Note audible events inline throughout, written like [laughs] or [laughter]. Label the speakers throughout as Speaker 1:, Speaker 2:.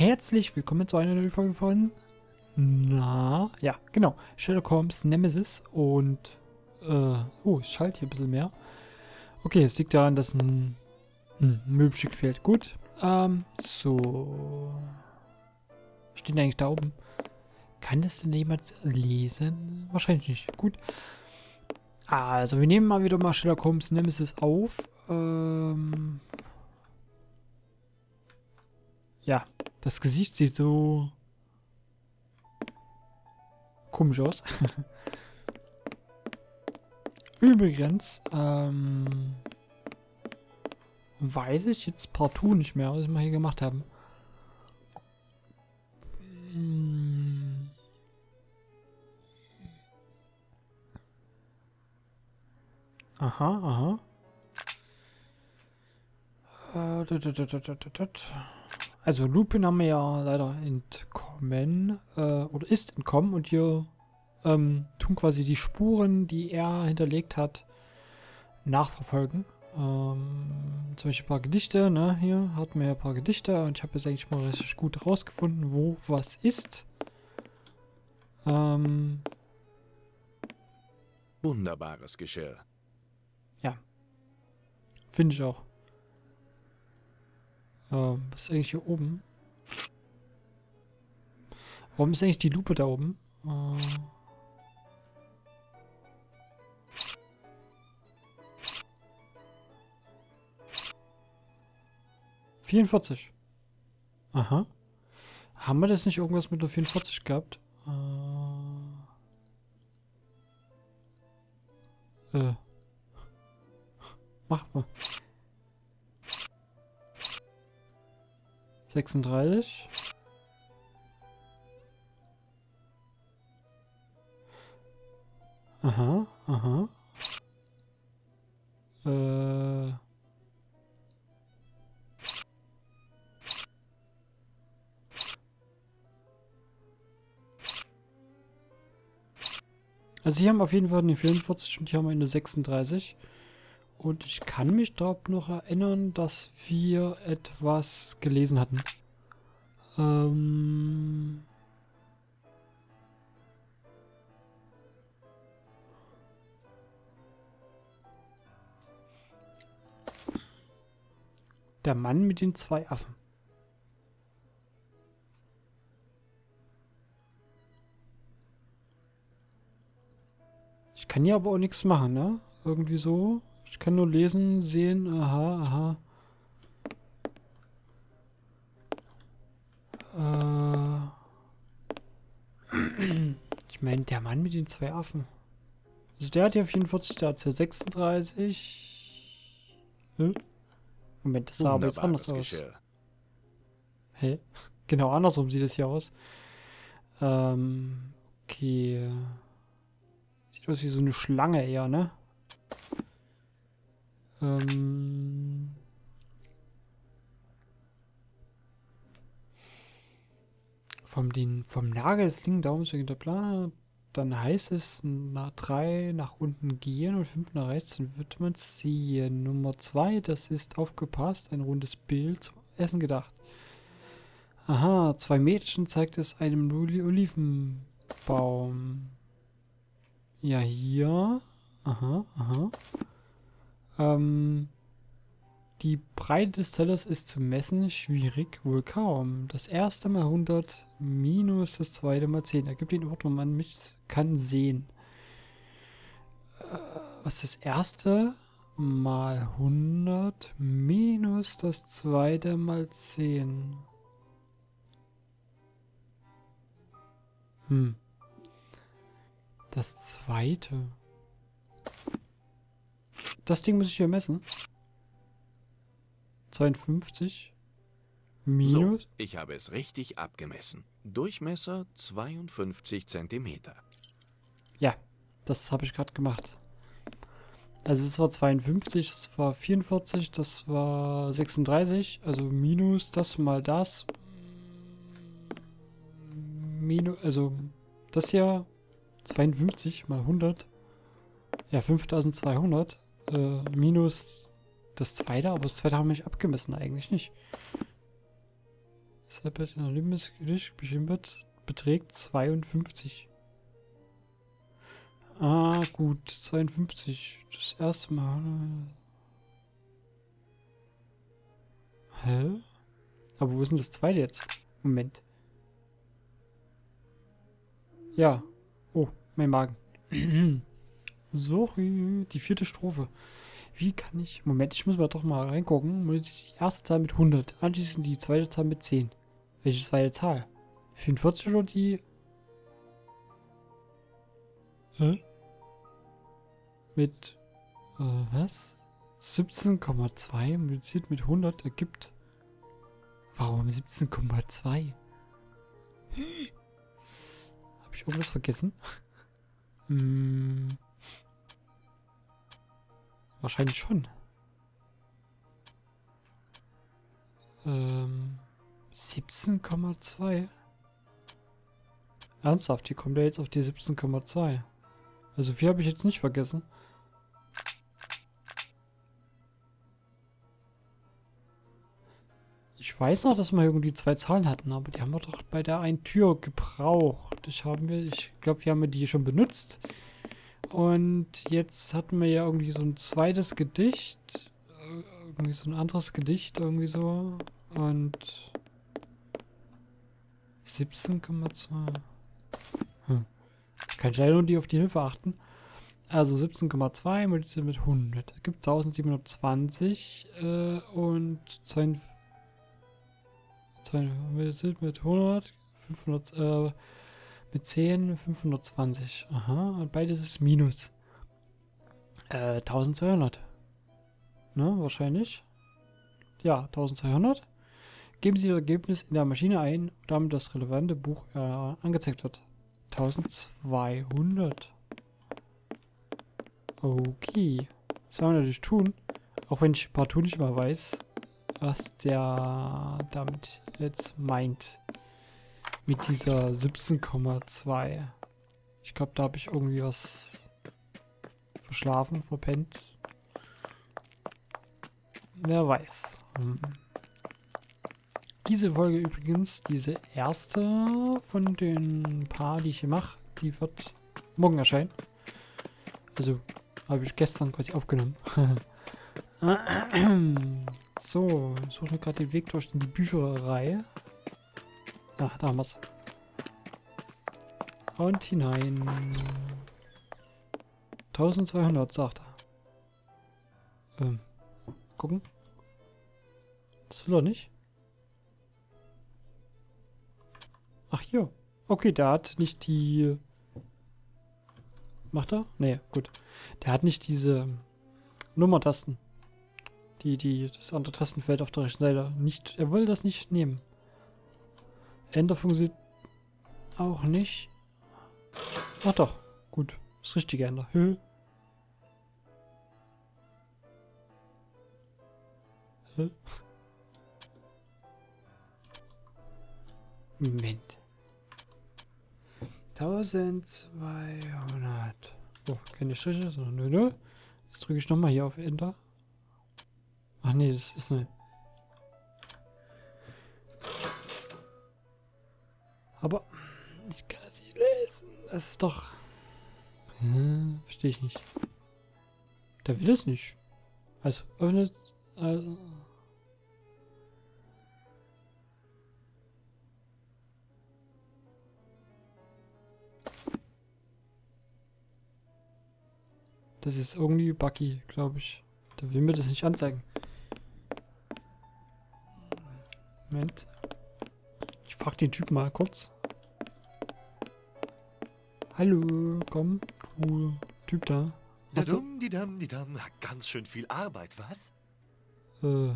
Speaker 1: herzlich willkommen zu einer neuen Folge von Na, ja, genau, Sherlock Holmes Nemesis und äh, oh, es schallt hier ein bisschen mehr. Okay, es liegt daran, dass ein, ein Möbelstück fehlt. Gut, ähm, so. Steht eigentlich da oben? Kann das denn jemand lesen? Wahrscheinlich nicht. Gut. Also, wir nehmen mal wieder mal Sherlock Holmes Nemesis auf. Ähm, das Gesicht sieht so komisch aus. [laughs] Übrigens, ähm, weiß ich jetzt partout nicht mehr, was wir hier gemacht haben. Hm. Aha, aha. Äh, also Lupin haben wir ja leider entkommen, äh, oder ist entkommen und hier ähm, tun quasi die Spuren, die er hinterlegt hat, nachverfolgen. Ähm, zum Beispiel ein paar Gedichte, ne, hier hatten wir ja ein paar Gedichte und ich habe jetzt eigentlich mal richtig gut rausgefunden, wo was ist. Ähm,
Speaker 2: Wunderbares Geschirr.
Speaker 1: Ja. Finde ich auch. Ähm, was ist eigentlich hier oben? Warum ist eigentlich die Lupe da oben? Äh, 44. Aha. Haben wir das nicht irgendwas mit der 44 gehabt? Äh. Äh. Mach mal. 36. Aha, aha. Äh. Also hier haben wir auf jeden Fall eine 44 und hier haben wir eine 36. Und ich kann mich dort noch erinnern, dass wir etwas gelesen hatten. Ähm... Der Mann mit den zwei Affen. Ich kann hier aber auch nichts machen, ne? Irgendwie so. Ich kann nur lesen, sehen, aha, aha. Äh. [clears throat] Ich meine, der Mann mit den zwei Affen. Also der hat ja 44, der hat ja 36. Hm? Moment, das sah aber jetzt anders aus. Hä? [laughs] Genau, andersrum sieht es hier aus. Ähm, okay. Sieht aus wie so eine Schlange eher, ne? Ähm... Vom, den, vom Nagel des linken Daumens der Plan, dann heißt es nach drei nach unten gehen und fünf nach rechts, dann wird man sehen. Nummer zwei, das ist aufgepasst, ein rundes Bild zum Essen gedacht. Aha, zwei Mädchen zeigt es einem Olivenbaum. Ja, hier. Aha, aha. Ähm, die Breite des Tellers ist zu messen schwierig, wohl kaum. Das erste mal 100 minus das zweite mal 10 ergibt den wo man kann sehen. Äh, was ist das erste mal 100 minus das zweite mal 10? Hm. Das zweite. Das Ding muss ich hier messen. 52. Minus. So,
Speaker 2: ich habe es richtig abgemessen. Durchmesser 52 Zentimeter.
Speaker 1: Ja, das habe ich gerade gemacht. Also das war 52, das war 44, das war 36. Also minus das mal das. Minus, also das hier 52 mal 100. Ja, 5200. Äh, minus das zweite, aber das zweite haben wir nicht abgemessen, eigentlich nicht. Bestimmt wird, beträgt 52. Ah, gut, 52. Das erste Mal. Hä? Aber wo ist denn das zweite jetzt? Moment. Ja. Oh, mein Magen. [clears throat] Sorry, die vierte Strophe. Wie kann ich... Moment, ich muss mal doch mal reingucken. Die erste Zahl mit 100. Anschließend die zweite Zahl mit 10. Welche zweite Zahl? 44 oder die... Hä? Mit... Äh, was? 17,2 multipliziert mit 100 ergibt... Warum 17,2? Habe ich irgendwas vergessen? hm... Wahrscheinlich schon. Ähm, 17,2. Ernsthaft, die kommt ja jetzt auf die 17,2. Also viel habe ich jetzt nicht vergessen. Ich weiß noch, dass wir irgendwie zwei Zahlen hatten, aber die haben wir doch bei der einen Tür gebraucht. Ich haben wir, ich glaube, wir haben die schon benutzt. Und jetzt hatten wir ja irgendwie so ein zweites Gedicht. Irgendwie so ein anderes Gedicht, irgendwie so. Und 17,2. Hm. Kann ich leider nur die auf die Hilfe achten. Also 17,2 multipliziert mit 100. Ergibt 1720 äh, und 2, 2 mit 100, 500, äh, mit 10 520. Aha, und beides ist Minus. Äh, 1200. Ne, wahrscheinlich. Ja, 1200. Geben Sie Ihr Ergebnis in der Maschine ein, damit das relevante Buch äh, angezeigt wird. 1200. Okay. Das werden wir natürlich tun. Auch wenn ich partout nicht mal weiß, was der damit jetzt meint mit dieser 17,2. Ich glaube, da habe ich irgendwie was verschlafen, verpennt. Wer weiß. Hm. Diese Folge übrigens, diese erste von den paar, die ich hier mache, die wird morgen erscheinen. Also habe ich gestern quasi aufgenommen. [laughs] so, suche gerade den Weg durch in die Bücherei. Ah, da haben wir's. Und hinein. 1200, sagt er. Ähm, gucken. Das will er nicht. Ach, hier. Okay, der hat nicht die... Macht er? Nee, gut. Der hat nicht diese Nummertasten. Die, die, das andere Tastenfeld auf der rechten Seite. Nicht, er will das nicht nehmen. Enter funktioniert auch nicht. Ach doch, gut. Das richtige Ender. Hö. Hä? Moment. 1200. Oh, keine Striche, sondern 0, 0. Jetzt drücke ich nochmal hier auf Enter. Ach nee, das ist eine ich kann das nicht lesen. Das ist doch... Hm, verstehe ich nicht. Der will es nicht. Also, öffnet... Also... Das ist irgendwie buggy, glaube ich. Der will mir das nicht anzeigen. Moment frag den Typ mal kurz. Hallo, komm, du Typ da.
Speaker 3: Hast Didum, didam, didam. Ganz schön viel Arbeit, was?
Speaker 1: Äh,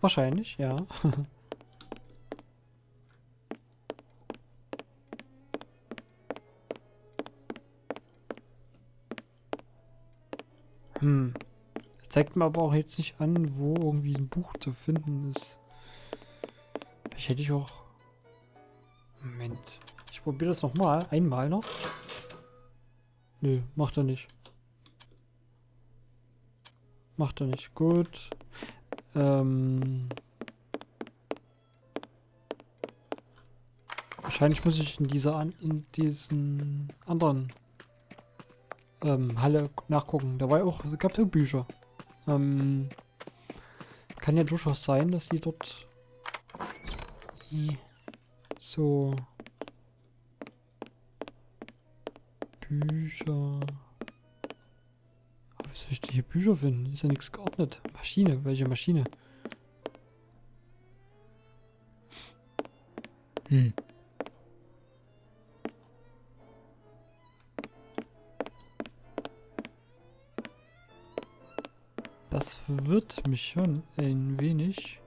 Speaker 1: wahrscheinlich, ja. [laughs] hm. Das zeigt mir aber auch jetzt nicht an, wo irgendwie ein Buch zu finden ist. Ich hätte ich auch Moment. Probiere das nochmal. Einmal noch. Nö, macht er nicht. Macht er nicht. Gut. Ähm. Wahrscheinlich muss ich in dieser an in diesen anderen ähm, Halle nachgucken. Da war ja auch, gab es auch Bücher. Ähm, kann ja durchaus sein, dass die dort so Bücher. Aber wie soll ich denn hier Bücher finden? Ist ja nichts geordnet. Maschine, welche Maschine? Hm. Das verwirrt mich schon ein wenig.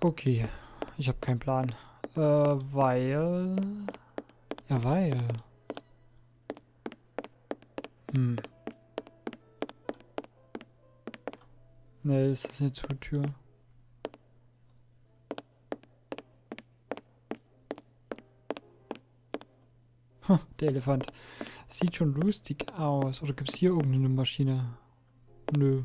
Speaker 1: Okay. Ich habe keinen Plan. Äh, weil... Ja, weil... Hm. Ne, das ist eine Zutür. Hm, der Elefant. Sieht schon lustig aus. Oder gibt es hier irgendeine Maschine? Nö.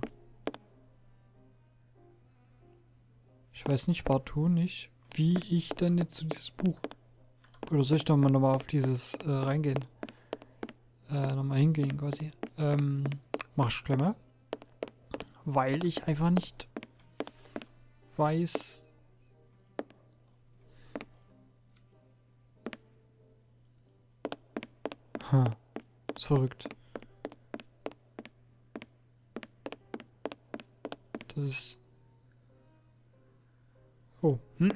Speaker 1: Ich weiß nicht, partout nicht, wie ich dann jetzt zu dieses Buch... Oder soll ich doch mal nochmal auf dieses äh, reingehen? Äh, nochmal hingehen quasi. Ähm, mach ich mal. Weil ich einfach nicht weiß... Ha, ist verrückt. Das ist... Oh. [clears throat]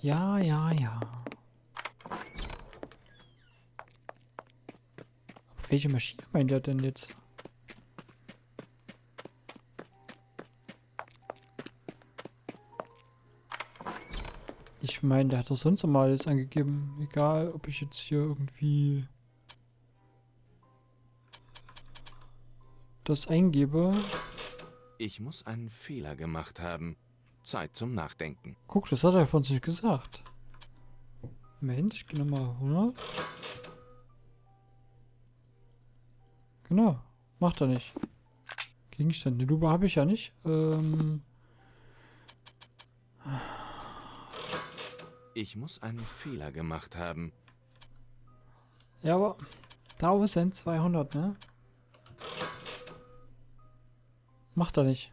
Speaker 1: ja, ja, ja. Auf welche Maschine meint er denn jetzt? Ich meine, der hat doch sonst immer alles angegeben. Egal, ob ich jetzt hier irgendwie das eingebe.
Speaker 2: Ich muss einen Fehler gemacht haben. Zeit zum Nachdenken.
Speaker 1: Guck, das hat er von sich gesagt. Moment, ich gehe nochmal 100. Genau, macht er nicht. Gegenstände. Eine Lupe habe ich ja nicht. Ähm
Speaker 2: ich muss einen Fehler gemacht haben.
Speaker 1: Ja, aber 1200, ne? Macht er nicht.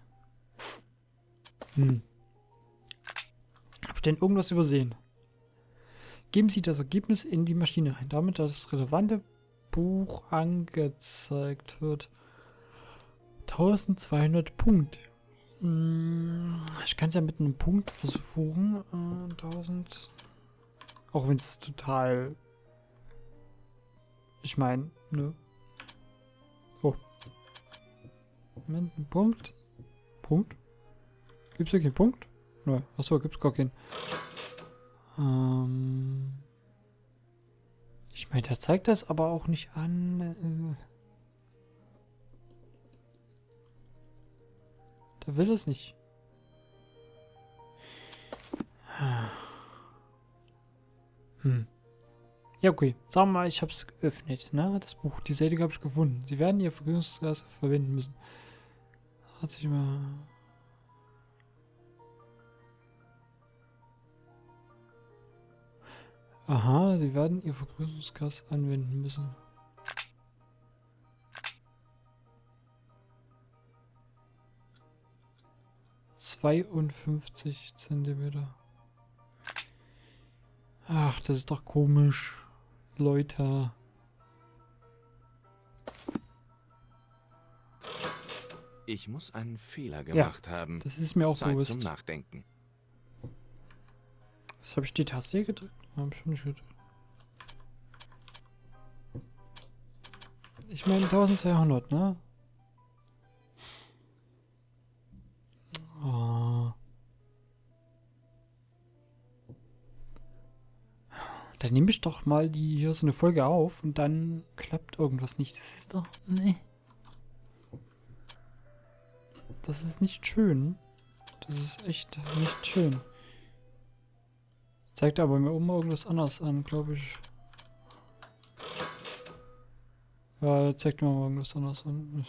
Speaker 1: Hm. Hab ich denn irgendwas übersehen? Geben Sie das Ergebnis in die Maschine ein, damit das relevante Buch angezeigt wird. 1200 Punkte. Hm, ich kann es ja mit einem Punkt versuchen. 1000. Auch wenn es total... Ich meine, ne? Moment, ein Punkt. Punkt? Gibt es hier keinen Punkt? Nein. Achso, gibt es gar keinen. Ähm ich meine, der zeigt das aber auch nicht an. Äh der will das nicht. Hm. Ja, okay. Sagen wir mal, ich habe es geöffnet, ne? Das Buch. Die Seite habe ich gefunden. Sie werden Ihr Vergnügungsgas verwenden müssen. Hat sich mal... Aha, sie werden ihr Vergrößerungsgas anwenden müssen. Zweiundfünfzig Zentimeter. Ach, das ist doch komisch. Leute.
Speaker 2: Ich muss einen Fehler gemacht ja, haben.
Speaker 1: Das ist mir auch
Speaker 2: Zeit
Speaker 1: bewusst.
Speaker 2: zum Nachdenken.
Speaker 1: Was habe ich die Taste hier gedrückt? Hab ich schon nicht gedrückt. Ich meine 1200, ne? Dann nehme ich doch mal die hier so eine Folge auf und dann klappt irgendwas nicht. Das ist doch. Nee. Das ist nicht schön. Das ist echt nicht schön. Zeigt aber mir oben irgendwas anderes an, glaube ich. Ja, zeigt mir irgendwas anderes an.